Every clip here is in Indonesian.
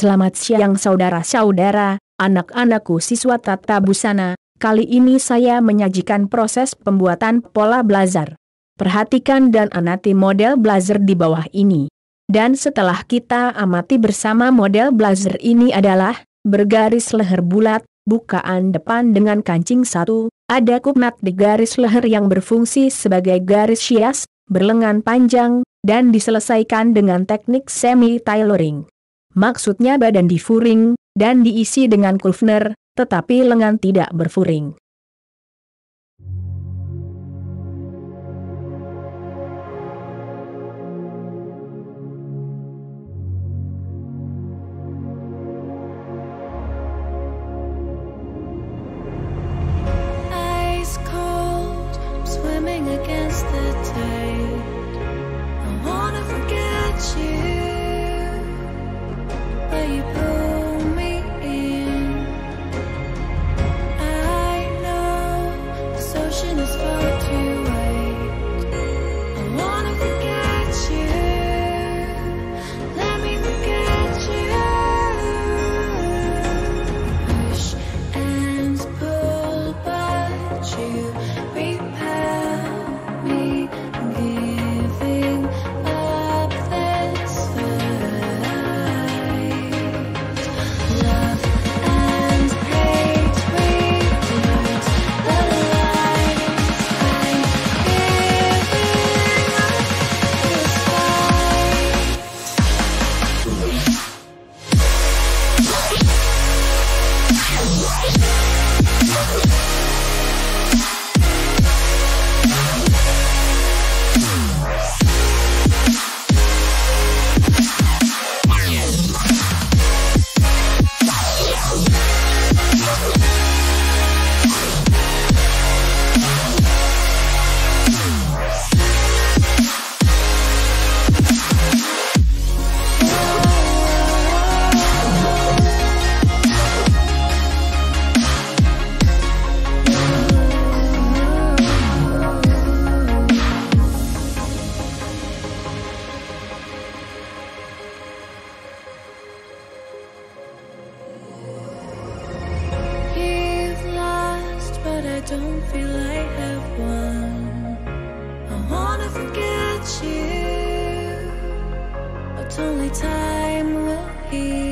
Selamat siang saudara-saudara, anak-anakku siswa tata busana, kali ini saya menyajikan proses pembuatan pola blazer. Perhatikan dan amati model blazer di bawah ini. Dan setelah kita amati bersama model blazer ini adalah, bergaris leher bulat, bukaan depan dengan kancing satu, ada kupnat di garis leher yang berfungsi sebagai garis hias, berlengan panjang, dan diselesaikan dengan teknik semi-tailoring. Maksudnya badan difuring, dan diisi dengan kulfner, tetapi lengan tidak berfuring. It's only time will heal.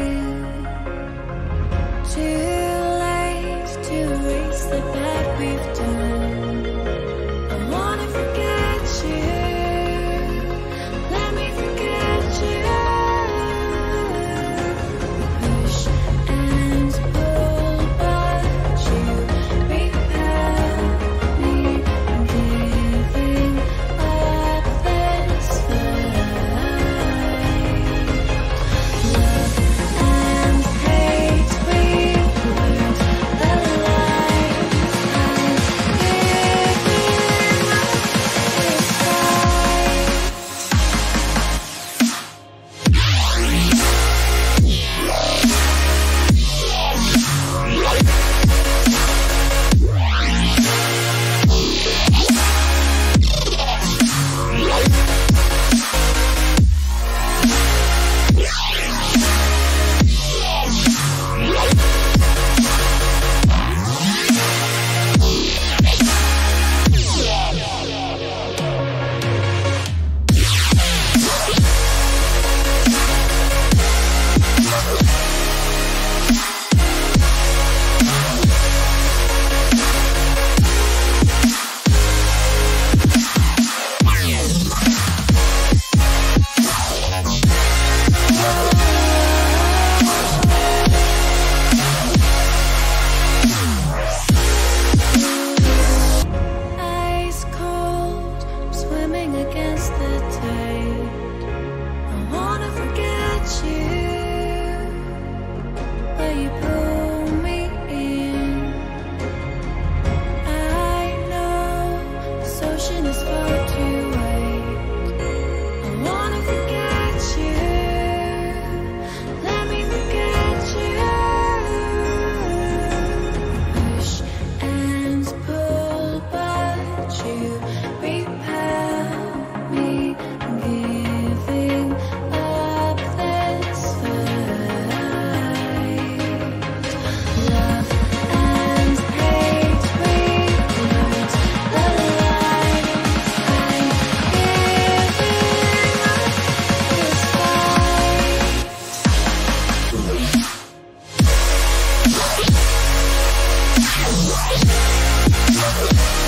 Yeah.